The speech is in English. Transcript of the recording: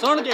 ਸੁਣ ਕੇ